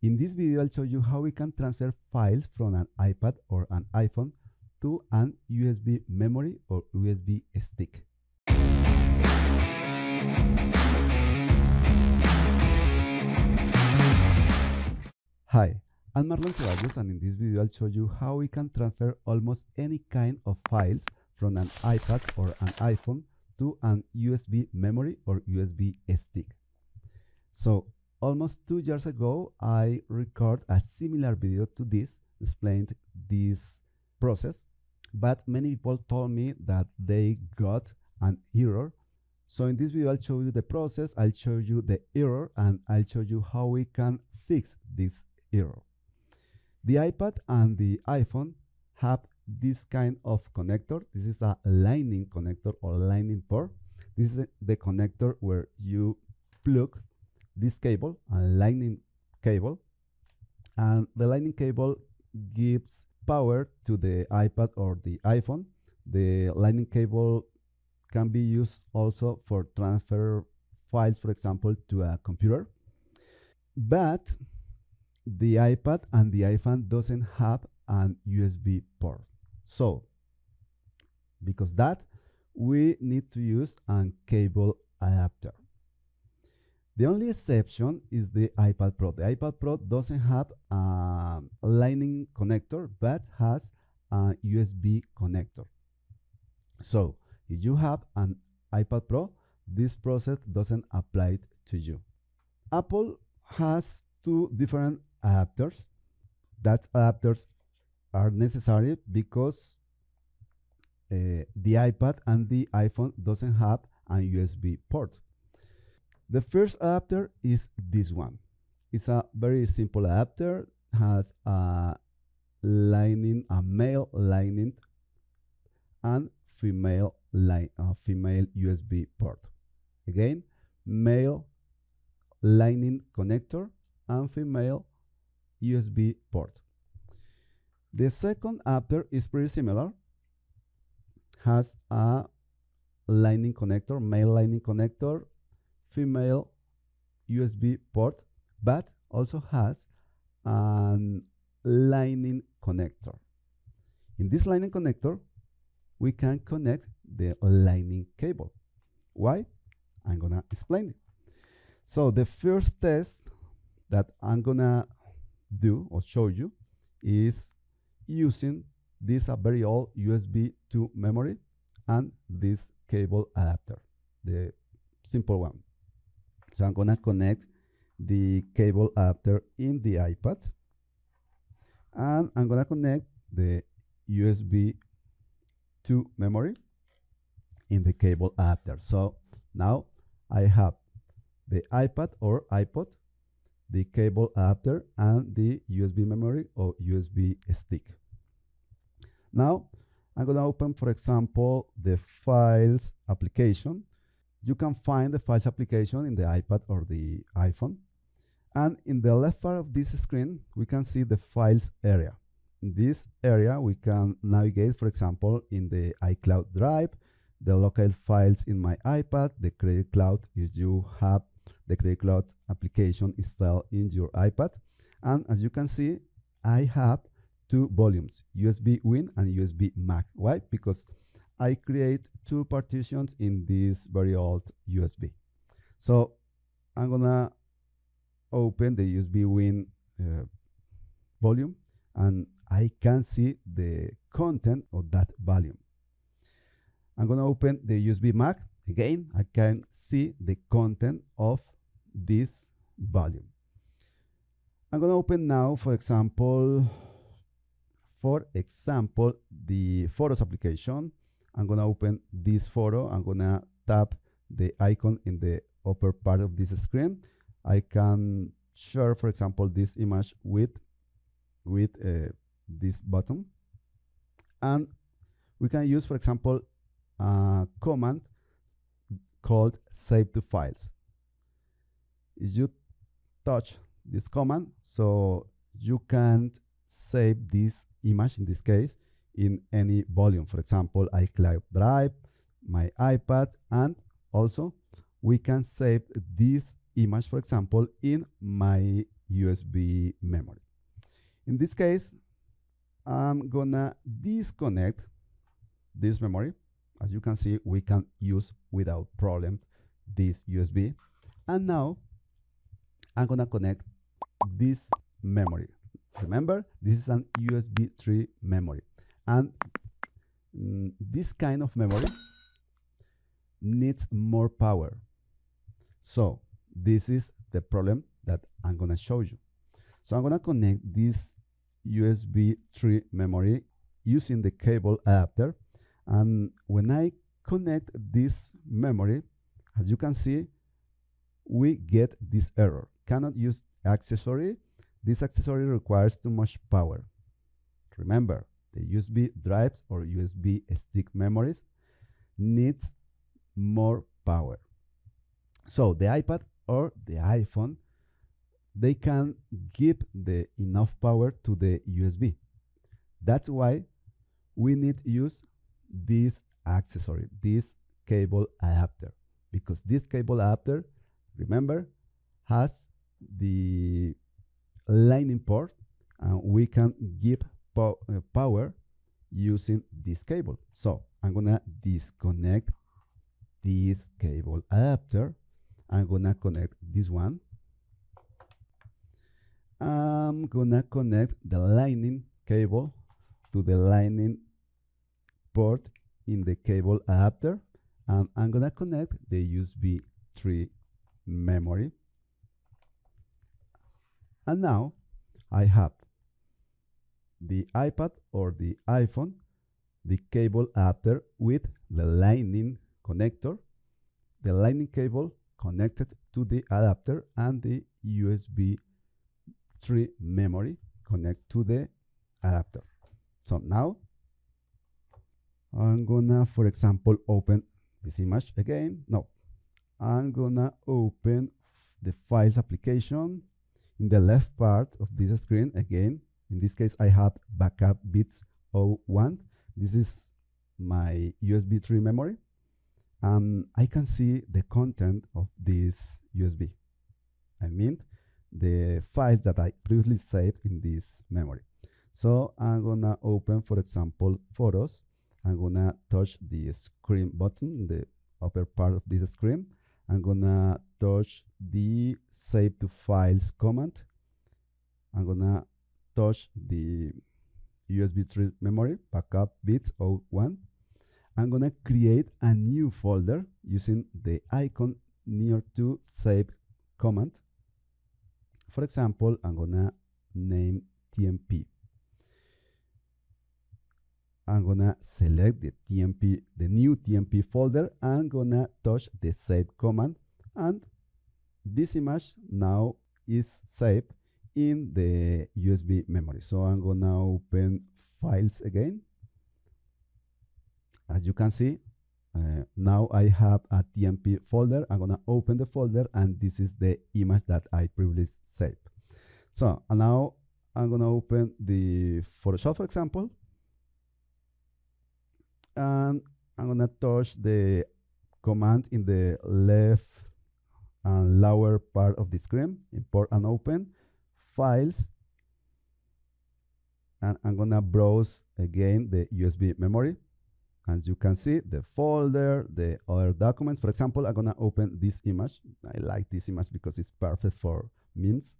In this video, I'll show you how we can transfer files from an iPad or an iPhone to an USB memory or USB stick. Hi, I'm Marlon Ceballos and in this video I'll show you how we can transfer almost any kind of files from an iPad or an iPhone to an USB memory or USB stick. So almost two years ago I recorded a similar video to this, explained this process, but many people told me that they got an error. So in this video I'll show you the process, I'll show you the error and I'll show you how we can fix this error. The iPad and the iPhone have this kind of connector. This is a lightning connector or lightning port. This is the connector where you plug this cable, a lightning cable, and the lightning cable gives power to the iPad or the iPhone. The lightning cable can be used also for transfer files, for example, to a computer. But the iPad and the iPhone doesn't have an USB port. So, because that, we need to use a cable adapter. The only exception is the iPad Pro. The iPad Pro doesn't have a lightning connector, but has a USB connector. So, if you have an iPad Pro, this process doesn't apply to you. Apple has two different adapters. That adapters are necessary because uh, the iPad and the iPhone doesn't have a USB port. The first adapter is this one. It's a very simple adapter, has a lightning, a male lightning and female line, uh, female USB port. Again, male lightning connector and female USB port. The second adapter is pretty similar. Has a lightning connector, male lightning connector, female USB port, but also has an lightning connector. In this lightning connector, we can connect the lightning cable. Why? I'm gonna explain it. So the first test that I'm gonna do or show you is using this a very old USB 2 memory and this cable adapter, the simple one. So I'm gonna connect the cable adapter in the iPad and I'm gonna connect the USB 2 memory in the cable adapter. So now I have the iPad or iPod the cable adapter and the USB memory or USB stick. Now, I'm going to open, for example, the Files application. You can find the Files application in the iPad or the iPhone. And in the left part of this screen, we can see the Files area. In this area, we can navigate, for example, in the iCloud Drive, the local files in my iPad, the Creative Cloud if you have the Creative Cloud application installed in your iPad. And as you can see, I have two volumes, USB Win and USB Mac. Why? Because I create two partitions in this very old USB. So I'm gonna open the USB Win uh, volume and I can see the content of that volume. I'm gonna open the USB Mac. Again, I can see the content of this volume. I'm to open now, for example, for example, the Photos application. I'm going to open this photo. I'm going to tap the icon in the upper part of this screen. I can share, for example, this image with, with uh, this button. And we can use, for example, a command called save to files is you touch this command so you can't save this image in this case in any volume for example iCloud Drive my iPad and also we can save this image, for example, in my USB memory. In this case, I'm gonna disconnect this memory. As you can see, we can use without problem this USB. And now I'm gonna connect this memory. Remember, this is an USB 3 memory. And mm, this kind of memory needs more power. So this is the problem that I'm gonna show you. So I'm gonna connect this USB 3 memory using the cable adapter. And when I connect this memory, as you can see, we get this error. Cannot use accessory. This accessory requires too much power. Remember, USB drives or USB stick memories needs more power. So the iPad or the iPhone, they can give the enough power to the USB. That's why we need to use this accessory, this cable adapter, because this cable adapter, remember, has the lightning port and we can give po uh, power using this cable. So I'm gonna disconnect this cable adapter. I'm gonna connect this one. I'm gonna connect the lightning cable to the lightning port in the cable adapter and I'm gonna connect the USB 3 memory and now I have the iPad or the iPhone the cable adapter with the lightning connector, the lightning cable connected to the adapter and the USB 3 memory connect to the adapter. So now I'm gonna, for example, open this image again. No, I'm gonna open the files application in the left part of this screen again. In this case, I have backup bits 01. This is my USB 3 memory um, I can see the content of this USB. I mean, the files that I previously saved in this memory. So I'm gonna open, for example, photos. I'm gonna touch the screen button, the upper part of this screen. I'm gonna touch the save to files command. I'm gonna touch the USB 3 memory, backup bit 01. I'm gonna create a new folder using the icon near to save command. For example, I'm gonna name TMP. I'm gonna select the TMP, the new TMP folder. I'm gonna touch the save command and this image now is saved in the USB memory. So I'm gonna open files again as you can see, uh, now I have a TMP folder. I'm gonna open the folder and this is the image that I previously saved. So now I'm gonna open the Photoshop, for example, and I'm gonna touch the command in the left and lower part of the screen, import and open, files, and I'm gonna browse again the USB memory. As you can see, the folder, the other documents. For example, I'm gonna open this image. I like this image because it's perfect for memes.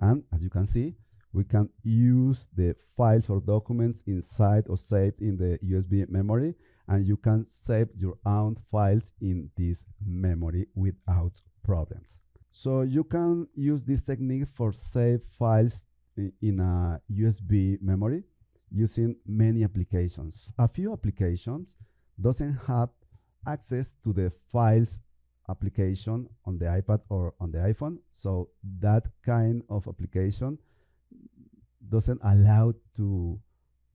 And as you can see, we can use the files or documents inside or saved in the USB memory and you can save your own files in this memory without problems. So you can use this technique for save files in a USB memory using many applications. A few applications doesn't have access to the files application on the iPad or on the iPhone. So that kind of application doesn't allow to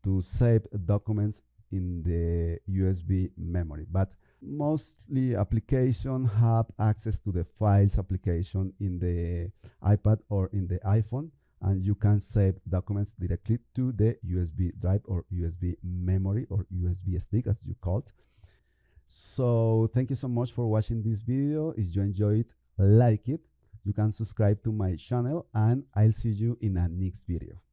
to save documents in the USB memory. But mostly application have access to the files application in the iPad or in the iPhone and you can save documents directly to the USB drive or USB memory or USB stick as you call it. So thank you so much for watching this video. If you enjoyed, it, like it, you can subscribe to my channel and I'll see you in a next video.